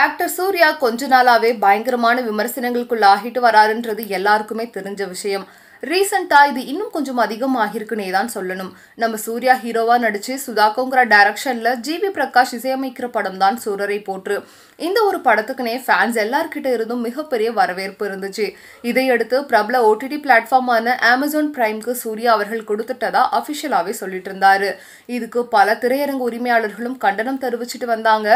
Actor Surya கொஞ்ச நாளாவே பயங்கரமான விமர்சனங்களுக்குள்ள ஆகிட்டு வராருன்றது எல்லாருக்குமே தெரிஞ்ச விஷயம். ரீசெண்டா இது இன்னும் கொஞ்சம் அதிகமாகிருக்குன்னே தான் சொல்லணும். நம்ம சூர்யா ஹீரோவா நடிச்சு சுதாகோங்கிற டைரக்ஷன்ல ஜிவி பிரகாஷ் இசையமைக்கிற படம் தான் சூரரை போற்று. இந்த ஒரு படத்துக்குனே ஃபேன்ஸ் எல்லார்கிட்ட இருந்தும் மிகப்பெரிய வரவேற்பு இருந்துச்சு. இதையடுத்து பிரபல ஓடிடி பிளாட்ஃபார்மான அமேசான் பிரைம்க்கு சூர்யா அவர்கள் கொடுத்துட்டதா அபிஷியலாவே சொல்லிட்டு இருந்தாரு இதுக்கு பல திரையரங்கு உரிமையாளர்களும் கண்டனம் தெரிவிச்சிட்டு வந்தாங்க.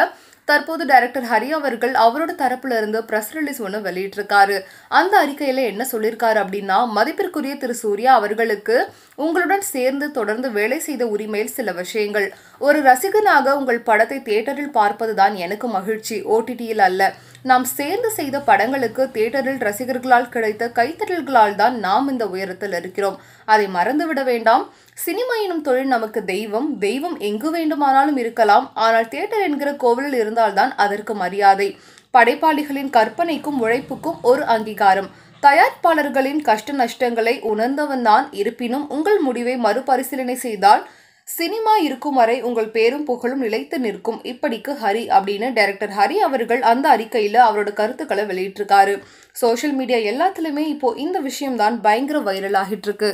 தற்போது டைரக்டர் ஹரி அவர்கள் அவரோட தரப்புல இருந்து பிரஸ் ரிலீஸ் ஒன்று வெளியிட்டிருக்காரு. அந்த அறிக்கையில என்ன சொல்லியிருக்காரு அப்படின்னா மதிப்பிற்குரிய திரு சூர்யா அவர்களுக்கு உங்களுடன் சேர்ந்து தொடர்ந்து வேலை செய்த உரிமையில் சில விஷயங்கள். ஒரு ரசிகனாக உங்கள் படத்தை தியேட்டரில் பார்ப்பதுதான் எனக்கு மகிழ்ச்சி. ஓடிடியில் அல்ல. நாம் சேர்ந்து செய்த படங்களுக்கு தியேட்டரில் ரசிகர்களால் கிடைத்த கைத்தட்டல்களால் தான் நாம் இந்த உயரத்தில் இருக்கிறோம். அதை மறந்துவிட வேண்டாம். சினிமா எனும் தொழில் நமக்கு தெய்வம். தெய்வம் எங்கு வேண்டுமானாலும் இருக்கலாம். ஆனால் தியேட்டர் என்கிற கோவிலில் இருந்தால்தான் அதற்கு மரியாதை. படைப்பாளிகளின் கற்பனைக்கும் உழைப்புக்கும் ஒரு அங்கீகாரம். தயாரிப்பாளர்களின் கஷ்ட நஷ்டங்களை உணர்ந்தவன் தான் இருப்பினும் உங்கள் முடிவை மறுபரிசீலனை செய்தால் சினிமா இருக்கும் வரை உங்கள் பேரும் புகழும் நிலைத்து நிற்கும். இப்படிக்கு ஹரி அப்படின்னு டைரக்டர் ஹரி அவர்கள் அந்த அறிக்கையில் அவரோட கருத்துக்களை வெளியிட்டிருக்காரு. சோஷியல் மீடியா எல்லாத்துலேயுமே இப்போ இந்த விஷயம் தான் பயங்கர வைரல் ஆகிட்டு இருக்கு